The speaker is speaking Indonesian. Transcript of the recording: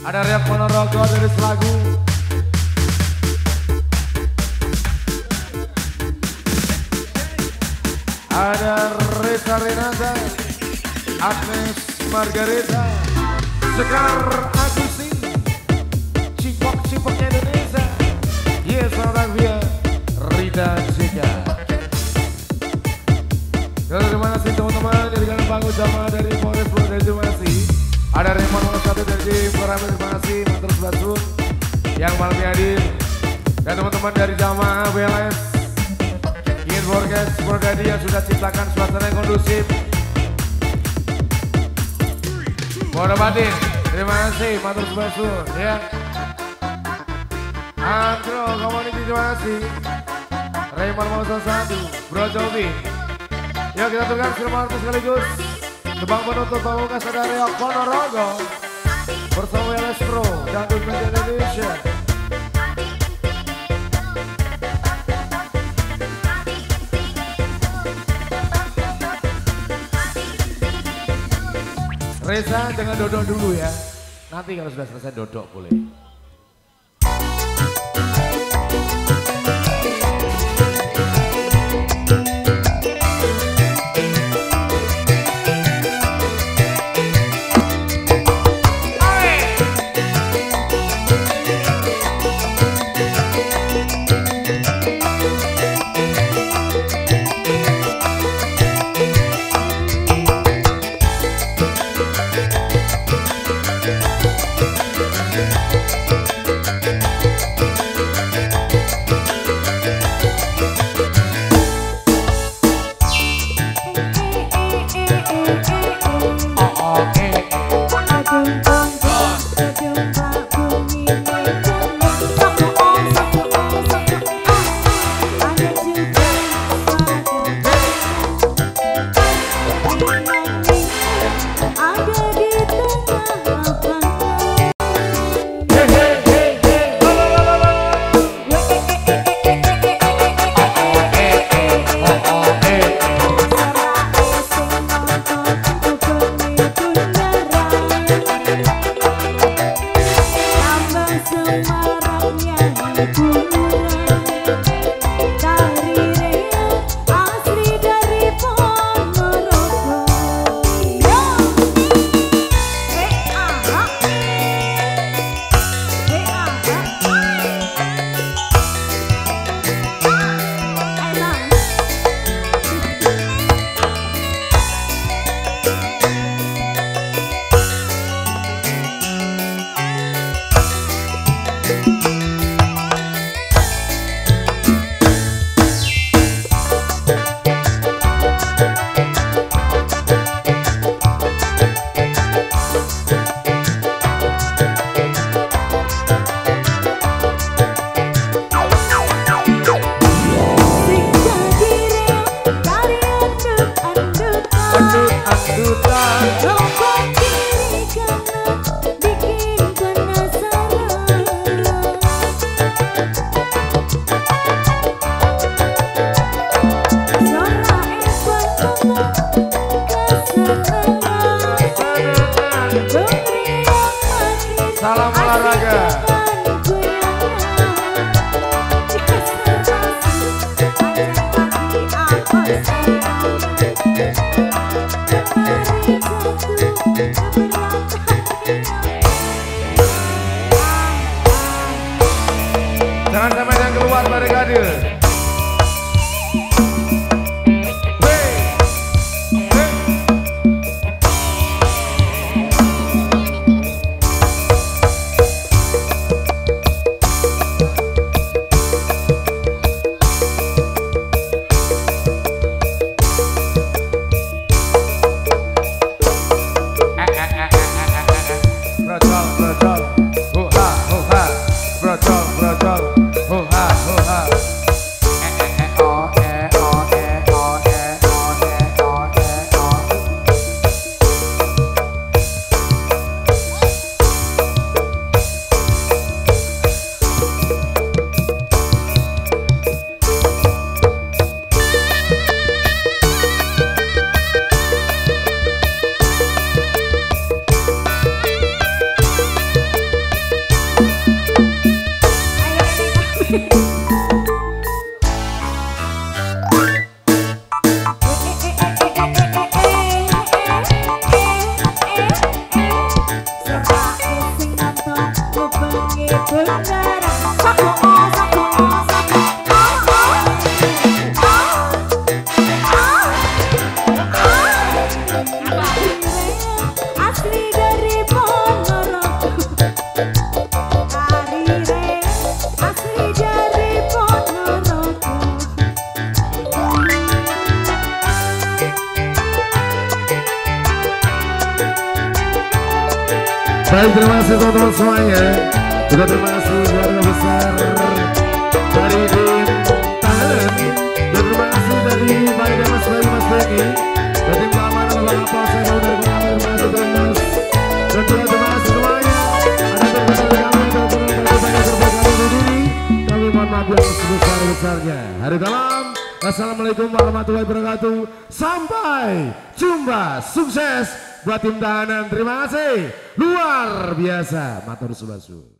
Ada Riak Ponorogo dari Selagu. Ada Reza Renata, Agnes Margareta, Sekar Agusi, Cipok-cipoknya Indonesia, Yes Via, Rita Jika. Terima kasih teman-teman dari Gang Bangun Jamaah dari Polres Bro dari kasih. Ada Raymond nomor satu dari Koramil kasih Mantur Basun yang malam ini hadir dan teman-teman dari Jamaah BLS ingin Forecast Prodadi yang sudah ciptakan suasana yang kondusif. Bodo Batin, terima kasih Mantur Basun ya. Andro, Community terima kasih. Raymond nomor satu, Bro Jovi. Ya kita turunkan firman sekaligus Tebang penutup pamungkas ada Rio Ponorogo. Bersama LS Pro dan Media Indonesia. Reza jangan dodok dulu ya. Nanti kalau sudah selesai dodok boleh Semarangnya hidupku Salam olahraga. Baik terima kasih teman-teman semuanya. Juga terima kasih keluarga besar Dari Tangan Dan terima kasih dari Baik Mas Baik Mas Beki Dan tim keamanan Terima kasih Dan terima kasih semuanya. Ada sebesar-besarnya. Hari dalam Assalamualaikum warahmatullahi wabarakatuh. Sampai jumpa. Sukses buat tim tahanan. Terima kasih. Luar biasa. Matur Subasu.